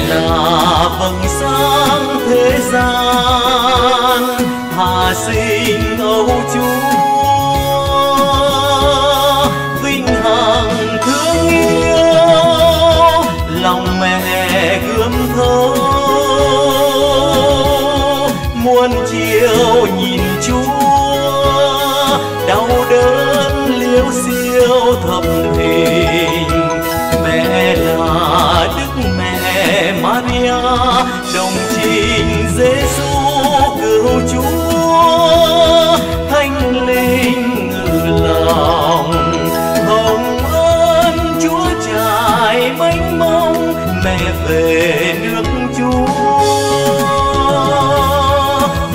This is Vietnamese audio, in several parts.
là vầng sáng thế gian hà sinh âu chúa. Vinh hằng thương yêu, lòng mẹ gươm thấu muôn chiều nhìn chúa, đau đớn liêu siêu thầm hình đồng trình Giêsu cứu Chúa, thánh linh ngự lòng hồng ơn Chúa trải mênh mông, mẹ về nước Chúa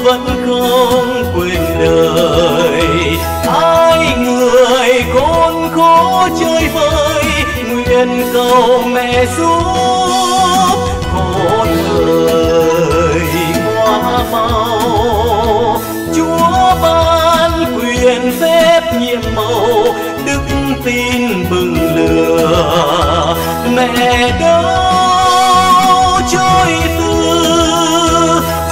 vẫn không quên đời, ai người con khó chơi vơi, nguyện cầu mẹ xuống. Tin bừng lửa. Mẹ đâu trôi tư.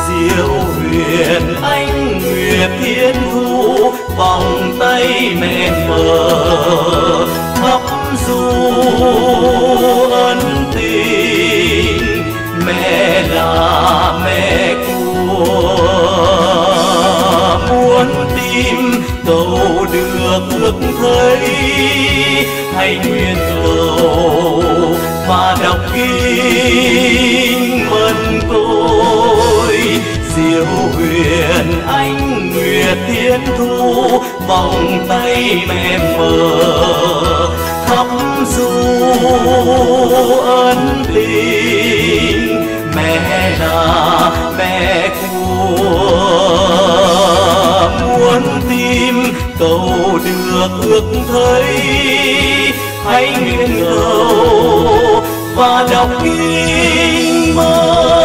Diệu huyền anh nguyệt thiên thu, vòng tay mẹ mở thắp du ân tình, mẹ là mẹ của. Muốn tim cầu được ước thấy hay nguyên cầu và đọc kinh mân tôi diệu huyền anh nguyệt thiên thu, vòng tay mẹ mở thắp du ân tình. Mẹ là mẹ của, muốn tim cầu được ước thấy hãy nghiêng đầu và đọc kinh mơ.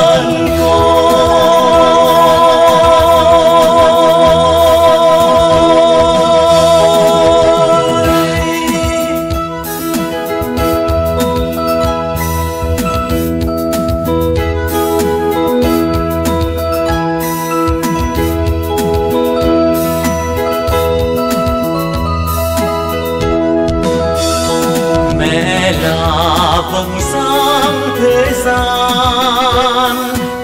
Mẹ là vầng sáng thế gian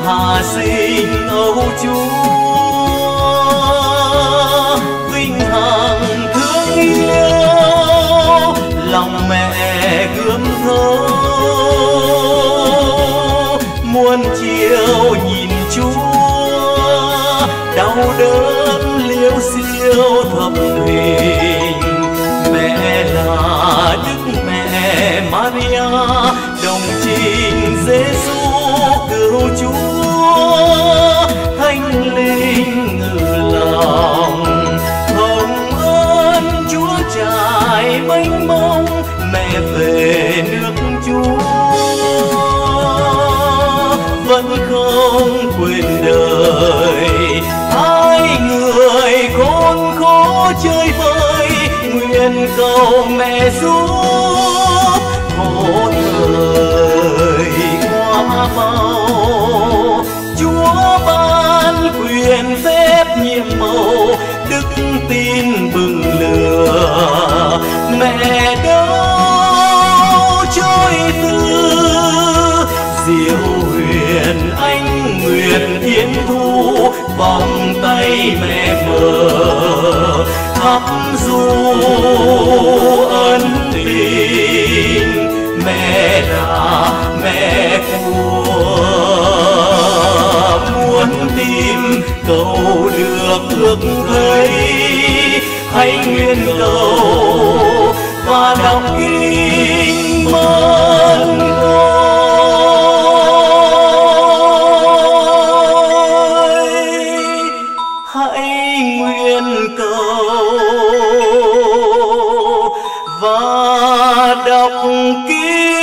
hạ sinh âu chúa. Vinh hằng thương yêu, lòng mẹ gươm thấu muôn chiều nhìn chúa, đau đớn liêu siêu thập hình. Mẹ là Maria, đồng trình Giêsu cứu Chúa, thánh linh ngự lòng. Hồng ơn Chúa trải mênh mông, mẹ về nước Chúa. Vẫn không quên đời, hai người con khó chơi vơi, nguyện cầu mẹ giúp màu, đức tin bừng lửa. Mẹ đâu trôi tư, diệu huyền anh nguyện thiên thu, vòng tay mẹ mở. Thắp du ân được ước thấy. Hãy nguyện cầu và đọc kinh mân ngôi. Hãy nguyện cầu và đọc kinh